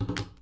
you